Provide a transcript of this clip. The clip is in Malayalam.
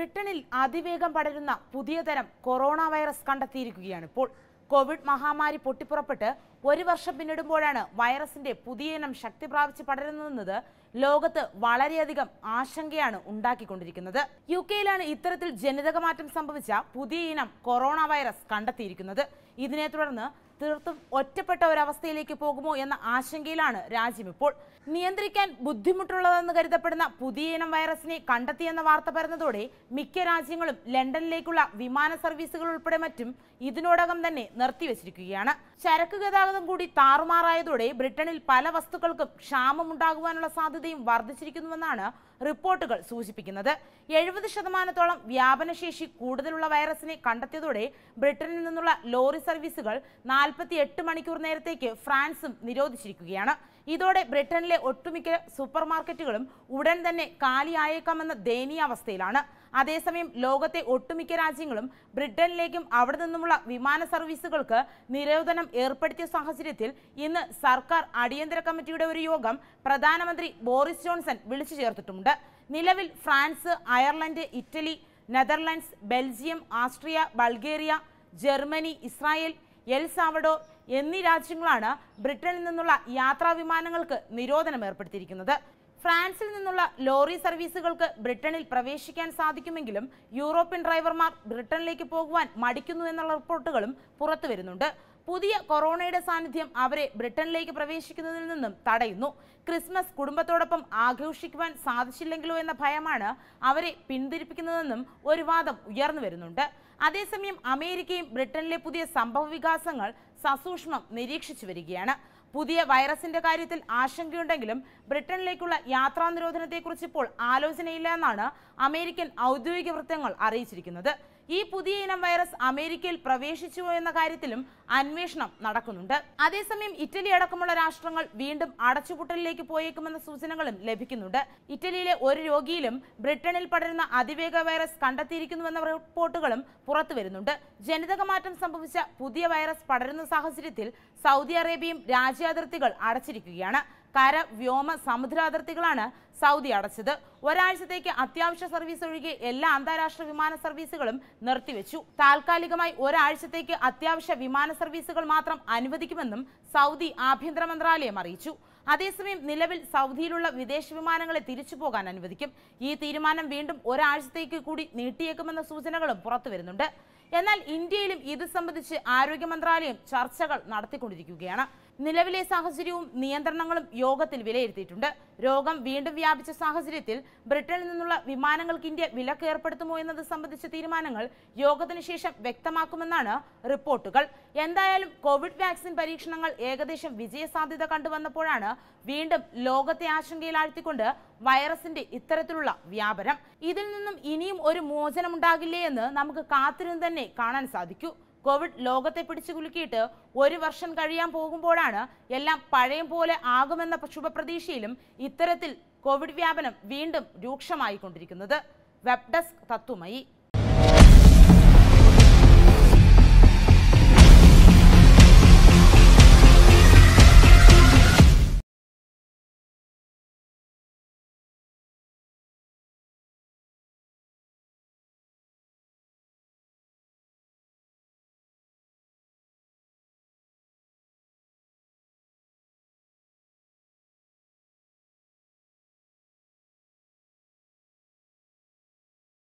ബ്രിട്ടനിൽ അതിവേഗം പടരുന്ന പുതിയ തരം കൊറോണ വൈറസ് കണ്ടെത്തിയിരിക്കുകയാണ് ഇപ്പോൾ. കോവിഡ് മഹാമാരി പൊട്ടിപ്പുറപ്പെട്ട് ഒരു വർഷം പിന്നിടുമ്പോഴാണ് വൈറസിന്റെ പുതിയ ഇനം ശക്തി പ്രാപിച്ച് പടരുന്നത് ലോകത്ത് വളരെയധികം ആശങ്കയാണ് ഉണ്ടാക്കിക്കൊണ്ടിരിക്കുന്നത്. യു കെയിലാണ് ഇത്തരത്തിൽ ജനിതക മാറ്റം സംഭവിച്ച പുതിയ ഇനം കൊറോണ വൈറസ് കണ്ടെത്തിയിരിക്കുന്നത്. ഇതിനെ തുടർന്ന് തീർത്തും ഒറ്റപ്പെട്ട ഒരവസ്ഥയിലേക്ക് പോകുമോ എന്ന ആശങ്കയിലാണ് രാജ്യം ഇപ്പോൾ. നിയന്ത്രിക്കാൻ ബുദ്ധിമുട്ടുള്ളതെന്ന് കരുതപ്പെടുന്ന പുതിയ ഇനം വൈറസിനെ കണ്ടെത്തിയെന്ന വാർത്ത പരന്നതോടെ മിക്ക രാജ്യങ്ങളും ലണ്ടനിലേക്കുള്ള വിമാന സർവീസുകൾ ഉൾപ്പെടെ മറ്റും ഇതിനോടകം തന്നെ നിർത്തിവച്ചിരിക്കുകയാണ്. ചരക്ക് ഗതാഗതം കൂടി താറുമാറായതോടെ ബ്രിട്ടനിൽ പല വസ്തുക്കൾക്കും ക്ഷാമമുണ്ടാകുവാനുള്ള സാധ്യതയും വർദ്ധിച്ചിരിക്കുന്നുവെന്നാണ് റിപ്പോർട്ടുകൾ സൂചിപ്പിക്കുന്നത്. എഴുപത് ശതമാനത്തോളം വ്യാപനശേഷി കൂടുതലുള്ള വൈറസിനെ കണ്ടെത്തിയതോടെ ബ്രിട്ടനിൽ നിന്നുള്ള ലോറി സർവീസുകൾ നാൽപ്പത്തി എട്ട് മണിക്കൂർ നേരത്തേക്ക് ഫ്രാൻസും നിരോധിച്ചിരിക്കുകയാണ്. ഇതോടെ ബ്രിട്ടനിലെ ഒട്ടുമിക്ക സൂപ്പർ മാർക്കറ്റുകളും ഉടൻ തന്നെ കാലിയായേക്കാമെന്ന ദയനീയാവസ്ഥയിലാണ്. അതേസമയം ലോകത്തെ ഒട്ടുമിക്ക രാജ്യങ്ങളും ബ്രിട്ടനിലേക്കും അവിടെ നിന്നുമുള്ള വിമാന സർവീസുകൾക്ക് നിരോധനം ഏർപ്പെടുത്തിയ സാഹചര്യത്തിൽ ഇന്ന് സർക്കാർ അടിയന്തര കമ്മിറ്റിയുടെ ഒരു യോഗം പ്രധാനമന്ത്രി ബോറിസ് ജോൺസൺ വിളിച്ചു ചേർത്തിട്ടുണ്ട് നിലവിൽ France Ireland Italy Netherlands Belgium Austria Bulgaria Germany Israel L എന്നീ രാജ്യങ്ങളാണ് ബ്രിട്ടനിൽ നിന്നുള്ള യാത്രാ വിമാനങ്ങൾക്ക് നിരോധനം ഏർപ്പെടുത്തിയിരിക്കുന്നത്. ഫ്രാൻസിൽ നിന്നുള്ള ലോറി സർവീസുകൾക്ക് ബ്രിട്ടനിൽ പ്രവേശിക്കാൻ സാധിക്കുമെങ്കിലും യൂറോപ്യൻ ഡ്രൈവർമാർ ബ്രിട്ടനിലേക്ക് പോകുവാൻ മടിക്കുന്നു എന്നുള്ള റിപ്പോർട്ടുകളും പുറത്തു വരുന്നുണ്ട്. പുതിയ കൊറോണയുടെ സാന്നിധ്യം അവരെ ബ്രിട്ടനിലേക്ക് പ്രവേശിക്കുന്നതിൽ നിന്നും തടയുന്നു. ക്രിസ്മസ് കുടുംബത്തോടൊപ്പം ആഘോഷിക്കുവാൻ സാധിച്ചില്ലെങ്കിലോ എന്ന ഭയമാണ് അവരെ പിന്തിരിപ്പിക്കുന്നതെന്നും ഒരു വാദം ഉയർന്നു വരുന്നുണ്ട്. അതേസമയം അമേരിക്കയും ബ്രിട്ടനിലെ പുതിയ സംഭവ വികാസങ്ങൾ സസൂക്ഷ്മം നിരീക്ഷിച്ചു വരികയാണ്. പുതിയ വൈറസിന്റെ കാര്യത്തിൽ ആശങ്കയുണ്ടെങ്കിലും ബ്രിട്ടനിലേക്കുള്ള യാത്രാ നിരോധനത്തെക്കുറിച്ച് ഇപ്പോൾ ആലോചനയില്ല എന്നാണ് അമേരിക്കൻ ഔദ്യോഗിക വൃത്തങ്ങൾ അറിയിച്ചിരിക്കുന്നത്. ഈ പുതിയ ഇനം വൈറസ് അമേരിക്കയിൽ പ്രവേശിച്ചുവോ എന്ന കാര്യത്തിലും അന്വേഷണം നടക്കുന്നുണ്ട്. അതേസമയം ഇറ്റലി അടക്കമുള്ള രാഷ്ട്രങ്ങൾ വീണ്ടും അടച്ചുപൂട്ടലിലേക്ക് പോയേക്കുമെന്ന സൂചനകളും ലഭിക്കുന്നുണ്ട്. ഇറ്റലിയിലെ ഒരു രോഗിയിലും ബ്രിട്ടനിൽ പടരുന്ന അതിവേഗ വൈറസ് കണ്ടെത്തിയിരിക്കുന്നുവെന്ന റിപ്പോർട്ടുകളും പുറത്തു വരുന്നുണ്ട് ജനിതക മാറ്റം സംഭവിച്ച പുതിയ വൈറസ് പടരുന്ന സാഹചര്യത്തിൽ സൗദി അറേബ്യയും രാജ്യാതിർത്തികൾ അടച്ചിരിക്കുകയാണ്. കര വ്യോമ സമുദ്ര അതിർത്തികളാണ് സൗദി അടച്ചത്. ഒരാഴ്ചത്തേക്ക് അത്യാവശ്യ സർവീസ് ഒഴികെ എല്ലാ അന്താരാഷ്ട്ര വിമാന സർവീസുകളും നിർത്തിവെച്ചു. താൽക്കാലികമായി ഒരാഴ്ചത്തേക്ക് അത്യാവശ്യ വിമാന സർവീസുകൾ മാത്രം അനുവദിക്കുമെന്നും സൗദി ആഭ്യന്തര മന്ത്രാലയം അറിയിച്ചു. അതേസമയം നിലവിൽ സൗദിയിലുള്ള വിദേശ വിമാനങ്ങളെ തിരിച്ചു പോകാൻ അനുവദിക്കും. ഈ തീരുമാനം വീണ്ടും ഒരാഴ്ചത്തേക്ക് കൂടി നീട്ടിയേക്കുമെന്ന സൂചനകളും പുറത്തു വരുന്നുണ്ട്. എന്നാൽ ഇന്ത്യയിലും ഇത് സംബന്ധിച്ച് ആരോഗ്യ മന്ത്രാലയം ചർച്ചകൾ നടത്തിക്കൊണ്ടിരിക്കുകയാണ്. നിലവിലെ സാഹചര്യവും നിയന്ത്രണങ്ങളും യോഗത്തിൽ വിലയിരുത്തിയിട്ടുണ്ട്. രോഗം വീണ്ടും വ്യാപിച്ച സാഹചര്യത്തിൽ ബ്രിട്ടനിൽ നിന്നുള്ള വിമാനങ്ങൾക്ക് ഇന്ത്യ വിലക്ക് ഏർപ്പെടുത്തുമോ എന്നത് സംബന്ധിച്ച തീരുമാനങ്ങൾ യോഗത്തിന് ശേഷം വ്യക്തമാക്കുമെന്നാണ് റിപ്പോർട്ടുകൾ. എന്തായാലും കോവിഡ് വാക്സിൻ പരീക്ഷണങ്ങൾ ഏകദേശം വിജയസാധ്യത കണ്ടുവന്നപ്പോഴാണ് വീണ്ടും ലോകത്തെ ആശങ്കയിലാഴ്ത്തിക്കൊണ്ട് വൈറസിന്റെ ഇത്തരത്തിലുള്ള വ്യാപനം. ഇതിൽ നിന്നും ഇനിയും ഒരു മോചനമുണ്ടാകില്ലേ എന്ന് നമുക്ക് കാത്തിരുന്ന് തന്നെ കാണാൻ സാധിക്കൂ. കോവിഡ് ലോകത്തെ പിടിച്ചു കുലുക്കിയിട്ട് ഒരു വർഷം കഴിയാൻ പോകുമ്പോഴാണ് എല്ലാം പഴയ പോലെ ആകുമെന്ന ശുഭപ്രതീക്ഷയിലും ഇത്തരത്തിൽ കോവിഡ് വ്യാപനം വീണ്ടും രൂക്ഷമായിക്കൊണ്ടിരിക്കുന്നത്. Web desk Tatwamayi.